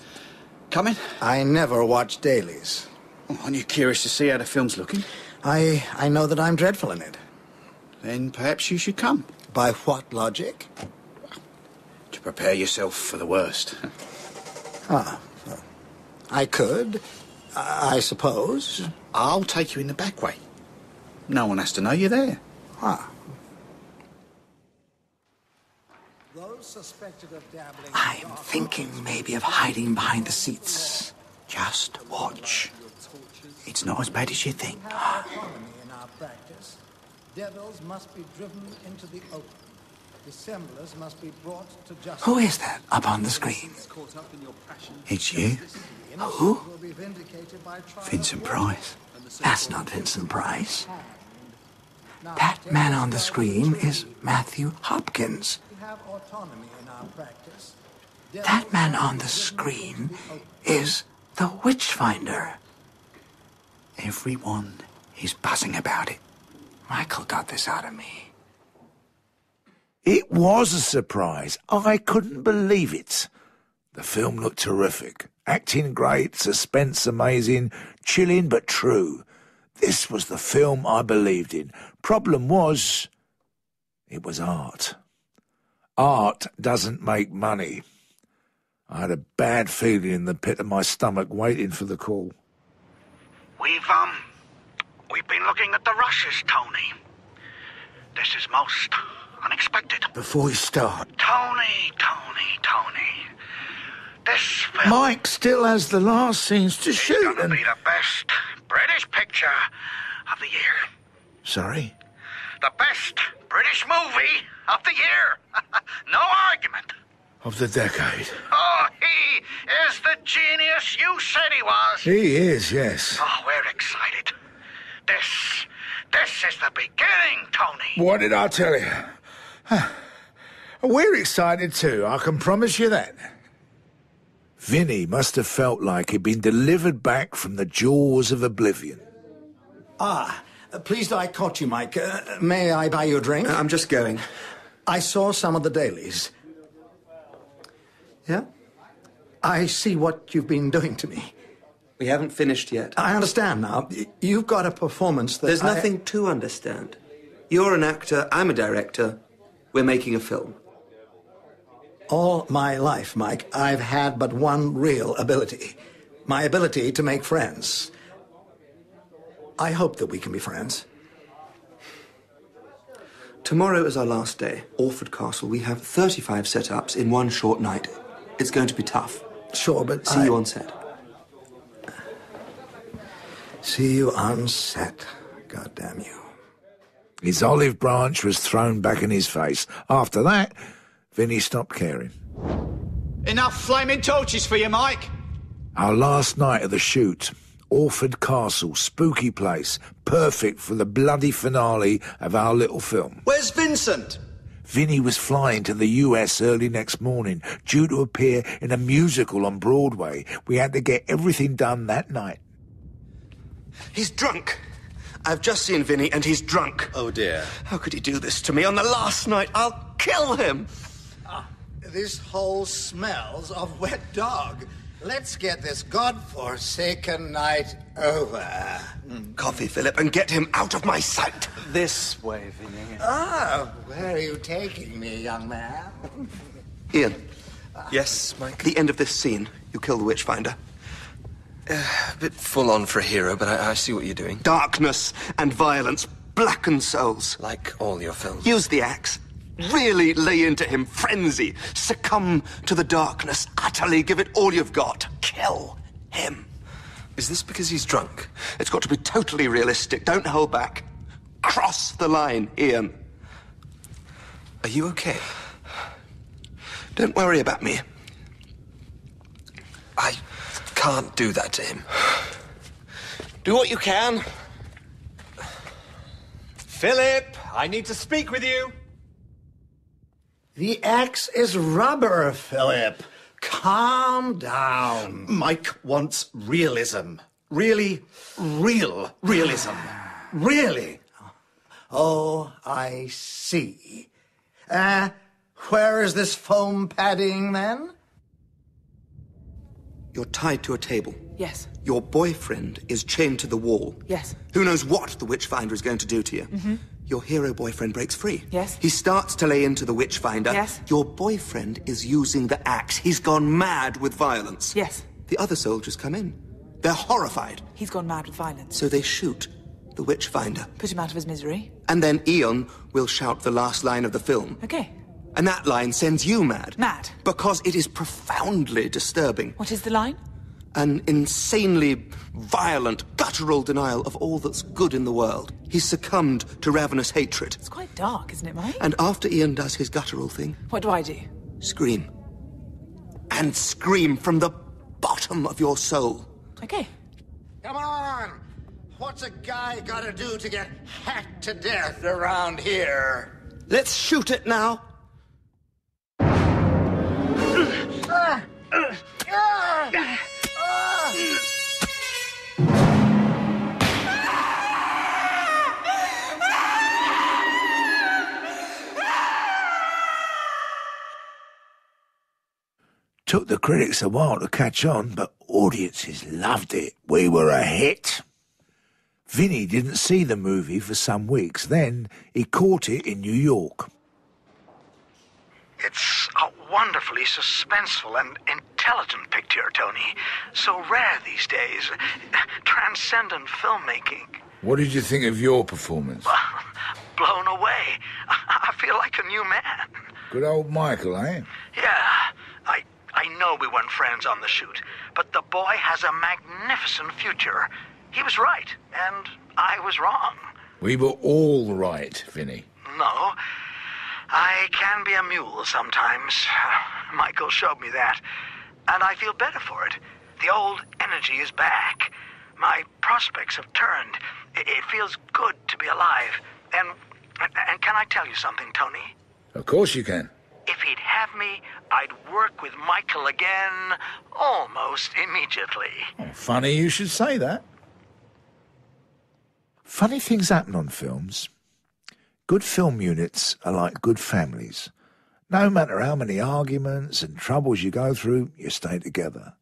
Coming? I never watch dailies. Oh, aren't you curious to see how the film's looking? I I know that I'm dreadful in it. Then perhaps you should come. By what logic? To prepare yourself for the worst. Ah, I could, I I suppose. I'll take you in the back way. No one has to know you're there. Ah. I'm thinking maybe of hiding behind the seats. Just watch. It's not as bad as you think. in our practice. Devils must be driven into the open. Dissemblers must be brought to justice. Who is that up on the screen? It's you, Who? Will be vindicated by trial. Vincent Price. That's not Vincent Price. That man on the screen is Matthew Hopkins. We have autonomy in our practice. That man on the screen is the Witchfinder. Everyone is buzzing about it. Michael got this out of me. It was a surprise. I couldn't believe it. The film looked terrific. Acting great, suspense amazing, chilling but true. This was the film I believed in. Problem was, it was art. Art doesn't make money. I had a bad feeling in the pit of my stomach waiting for the call. We've, um, we've been looking at the rushes, Tony. This is most unexpected. Before we start, Tony, Tony, Tony. This film Mike still has the last scenes to is shoot. gonna And... be the best British picture of the year. Sorry? The best British movie of the year. no argument. Of the decade. Oh, he is the genius you said he was. He is, yes. Oh, we're excited. This, this is the beginning, Tony. What did I tell you? Huh. We're excited too, I can promise you that. Vinny must have felt like he'd been delivered back from the jaws of oblivion. Ah, uh, pleased I caught you, Mike. Uh, may I buy you a drink? I'm just going. I saw some of the dailies. Yeah? I see what you've been doing to me. We haven't finished yet. I understand now. You've got a performance that There's I- nothing to understand. You're an actor, I'm a director. We're making a film. All my life, Mike, I've had but one real ability my ability to make friends. I hope that we can be friends. Tomorrow is our last day. Orford Castle. We have 35 setups in one short night. It's going to be tough. Sure, but See I- you on set. See you on set. God damn you. His olive branch was thrown back in his face. After that, Vinny stopped caring. Enough flaming torches for you, Mike. Our last night of the shoot, Orford Castle, spooky place, perfect for the bloody finale of our little film. Where's Vincent? Vinny was flying to the US early next morning, due to appear in a musical on Broadway. We had to get everything done that night. He's drunk. I've just seen Vinny and he's drunk. Oh dear. How could he do this to me on the last night? I'll kill him. Ah, this hole smells of wet dog. Let's get this godforsaken night over. Coffee, Philip, and get him out of my sight. This way, Vinny. Ah, where are you taking me, young man? Ian, Yes, Mike. the end of this scene. You've You kill the Witchfinder. Uh, a bit full on for a hero, but I, I see what you're doing. Darkness and violence blacken souls. Like all your films. Use the axe. Really lay into him frenzy. Succumb to the darkness. Utterly give it all you've got. Kill him. Is this because he's drunk? It's got to be totally realistic. Don't hold back. Cross the line, Ian. Are you okay? Don't worry about me. I can't do that to him. Do what you can. Philip, I need to speak with you. The axe is rubber, Philip. Calm down. Mike wants realism. Really, real realism. Really. Oh, I see. Uh, where is this foam padding then? You're tied to a table. Yes. Your boyfriend is chained to the wall. Yes. Who knows what the Witchfinder is going to do to you? Mm-hmm. Your hero boyfriend breaks free. Yes. He starts to lay into the Witchfinder. Yes. Your boyfriend is using the axe. He's gone mad with violence. Yes. The other soldiers come in. They're horrified. He's gone mad with violence. So they shoot the Witchfinder. Put him out of his misery. And then Ian will shout the last line of the film. Okay. And that line sends you mad. Mad? Because it is profoundly disturbing. What is the line? An insanely violent, guttural denial of all that's good in the world. He's succumbed to ravenous hatred. It's quite dark, isn't it, Mike? And after Ian does his guttural thing, What do I do? scream. And scream from the bottom of your soul. Okay. Come on! What's a guy gotta do to get hacked to death around here? Let's shoot it now. Ah! Ah! Ah! Took the critics a while to catch on, but audiences loved it. We were a hit. Vinny didn't see the movie for some weeks. Then he caught it in New York. It's a wonderfully suspenseful and intelligent picture, Tony. So rare these days. Transcendent filmmaking. What did you think of your performance? Blown away. I feel like a new man. Good old Michael, eh? Yeah, I I know we weren't friends on the shoot, but the boy has a magnificent future. He was right, and I was wrong. We were all right, Vinny. No, I can be a mule sometimes. Michael showed me that, and I feel better for it. The old energy is back. My prospects have turned. It, it feels good to be alive. And and can I tell you something, Tony? Of course you can. If he'd have me, I'd work with Michael again almost immediately. Oh, funny you should say that. Funny things happen on films. Good film units are like good families. No matter how many arguments and troubles you go through, you stay together.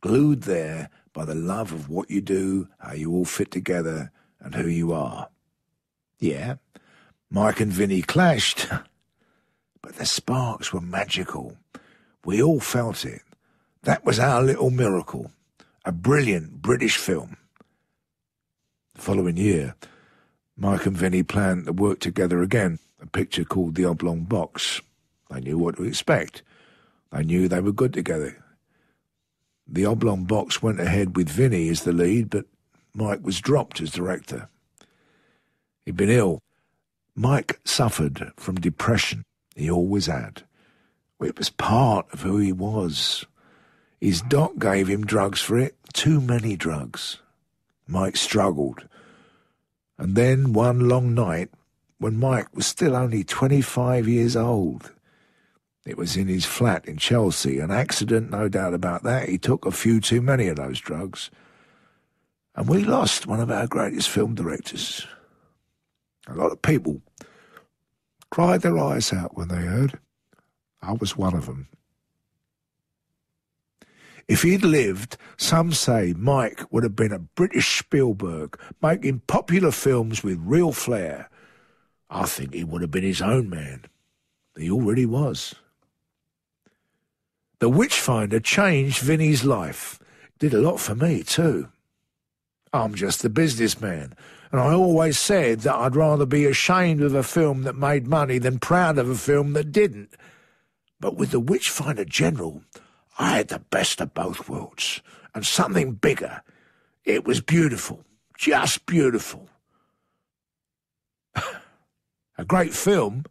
Glued there by the love of what you do, how you all fit together, and who you are. Yeah, Mike and Vinny clashed, but the sparks were magical. We all felt it. That was our little miracle. A brilliant British film. The following year, Mike and Vinny planned to work together again, a picture called The Oblong Box. They knew what to expect. They knew they were good together. The Oblong Box went ahead with Vinny as the lead, but Mike was dropped as director. He'd been ill. Mike suffered from depression. He always had. It was part of who he was. His doc gave him drugs for it, too many drugs. Mike struggled. And then one long night, when Mike was still only 25 years old, it was in his flat in Chelsea, an accident, no doubt about that. He took a few too many of those drugs. And we lost one of our greatest film directors. A lot of people cried their eyes out when they heard. I was one of them. If he'd lived, some say Mike would have been a British Spielberg, making popular films with real flair. I think he would have been his own man. He already was. The Witchfinder changed Vinny's life. Did a lot for me, too. I'm just a businessman, and I always said that I'd rather be ashamed of a film that made money than proud of a film that didn't. But with The Witchfinder General, I had the best of both worlds, and something bigger. It was beautiful, just beautiful. a great film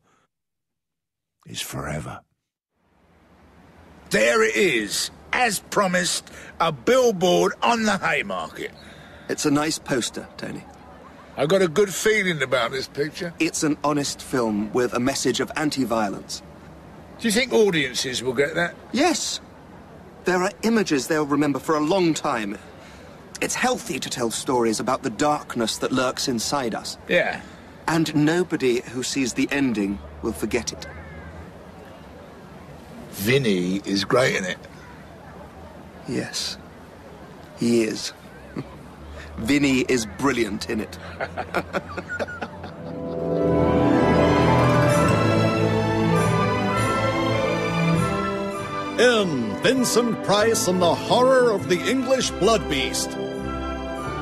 is forever. There it is, as promised, a billboard on the Haymarket. It's a nice poster, Tony. I've got a good feeling about this picture. It's an honest film with a message of anti-violence. Do you think audiences will get that? Yes. There are images they'll remember for a long time. It's healthy to tell stories about the darkness that lurks inside us. Yeah. And nobody who sees the ending will forget it. Vinny is great in it. Yes. He is. Vinny is brilliant in it. In Vincent Price and the Horror of the English Blood Beast.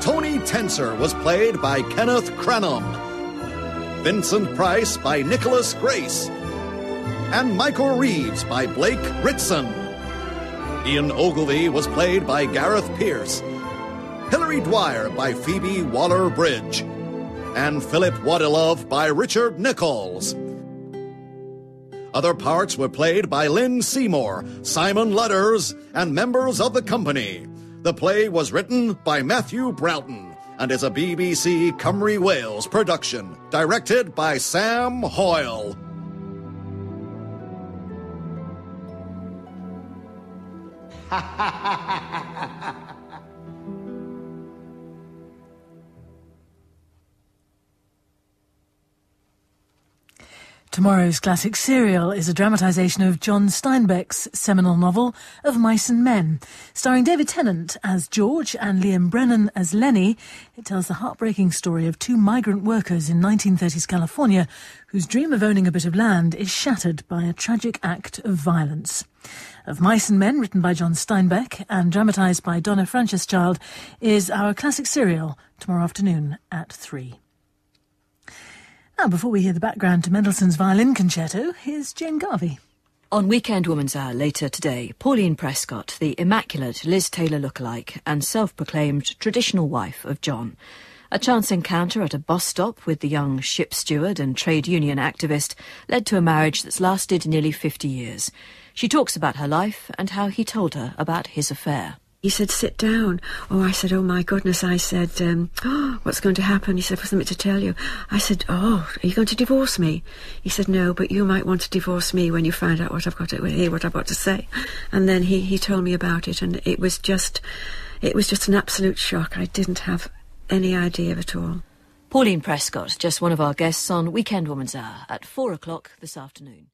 Tony Tenser was played by Kenneth Cranham. Vincent Price by Nickolas Grace. And Michael Reeves by Blake Ritson. Ian Ogilvy was played by Gareth Pierce. Hilary Dwyer by Phoebe Waller Bridge. And Philip Waddilove by Richard Nichols. Other parts were played by Lynn Seymour, Simon Ludders, and members of the company. The play was written by Matthew Broughton and is a BBC Cymru Wales production, directed by Sam Hoyle. Tomorrow's classic serial is a dramatisation of John Steinbeck's seminal novel of Mice and Men. Starring David Tennant as George and Liam Brennan as Lenny, it tells the heartbreaking story of two migrant workers in 1930s California whose dream of owning a bit of land is shattered by a tragic act of violence. Of Mice and Men, written by John Steinbeck and dramatised by Donna Franceschild, is our classic serial tomorrow afternoon at 3. Now, before we hear the background to Mendelssohn's Violin Concerto, here's Jane Garvey. On Weekend Woman's Hour later today, Pauline Prescott, the immaculate Liz Taylor lookalike and self-proclaimed traditional wife of John. A chance encounter at a bus stop with the young ship steward and trade union activist led to a marriage that's lasted nearly 50 years. She talks about her life and how he told her about his affair. He said, sit down. Oh, I said, oh my goodness. I said, um, oh, what's going to happen? He said, for something to tell you. I said, oh, are you going to divorce me? He said, no, but you might want to divorce me when you find out what I've got to hear, what I've got to say. And then he, he told me about it and it was just, it was just an absolute shock. I didn't have any idea it all. Pauline Prescott, just one of our guests on Weekend Woman's Hour at four o'clock this afternoon.